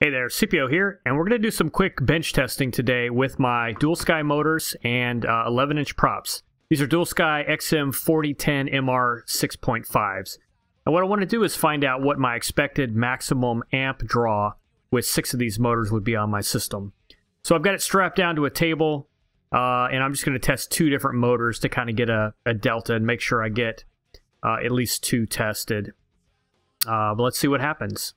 Hey there, Cipioh here, and we're going to do some quick bench testing today with my Dual Sky motors and 11-inch uh, props. These are Dual Sky XM 4010 MR 6.5s. And what I want to do is find out what my expected maximum amp draw with six of these motors would be on my system. So I've got it strapped down to a table, uh, and I'm just going to test two different motors to kind of get a, a, delta and make sure I get uh, at least two tested. Uh, but let's see what happens.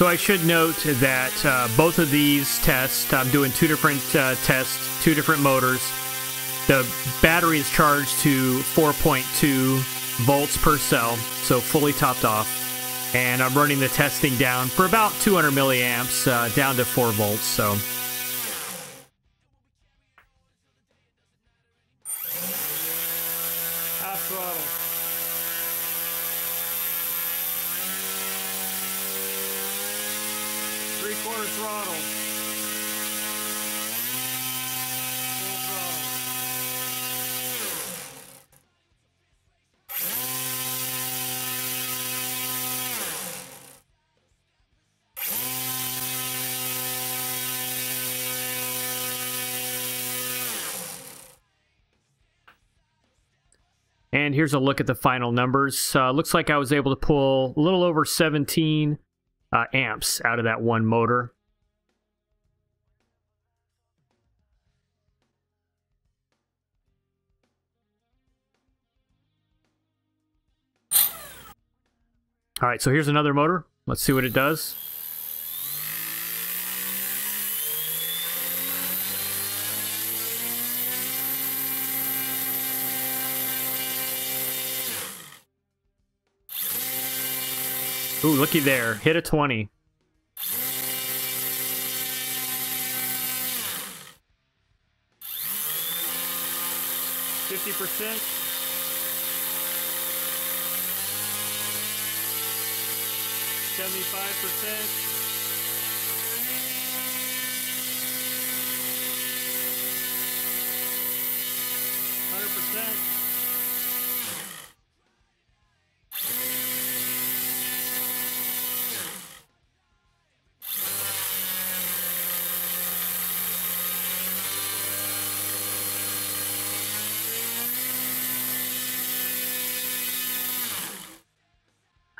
So I should note that uh, both of these tests, I'm doing two different uh, tests, two different motors. The battery is charged to 4.2 volts per cell, so fully topped off. And I'm running the testing down for about 200 milliamps, uh, down to 4 volts, so throttle. Three quarter throttle. Full throttle. And here's a look at the final numbers. Uh, looks like I was able to pull a little over 17 uh, amps out of that one motor. All right, so here's another motor. Let's see what it does. Ooh, looky there. Hit a 20. Fifty percent. Seventy-five percent. Hundred percent.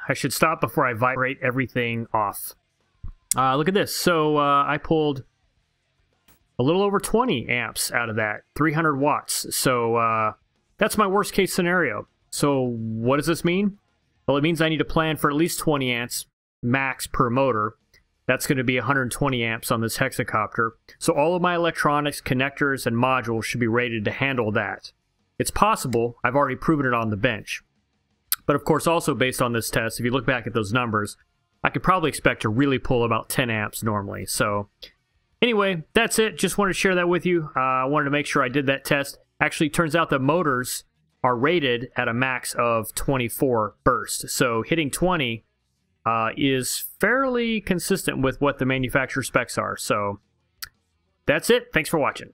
I should stop before I vibrate everything off. Uh, look at this. So uh, I pulled a little over 20 amps out of that, 300 watts. So uh, that's my worst case scenario. So what does this mean? Well, it means I need to plan for at least 20 amps max per motor. That's going to be 120 amps on this hexacopter. So all of my electronics, connectors, and modules should be rated to handle that. It's possible. I've already proven it on the bench. But of course, also based on this test, if you look back at those numbers, I could probably expect to really pull about 10 amps normally. So anyway, that's it. Just wanted to share that with you. Uh, I wanted to make sure I did that test. Actually, turns out the motors are rated at a max of 24 burst. So hitting 20 uh, is fairly consistent with what the manufacturer specs are. So that's it. Thanks for watching.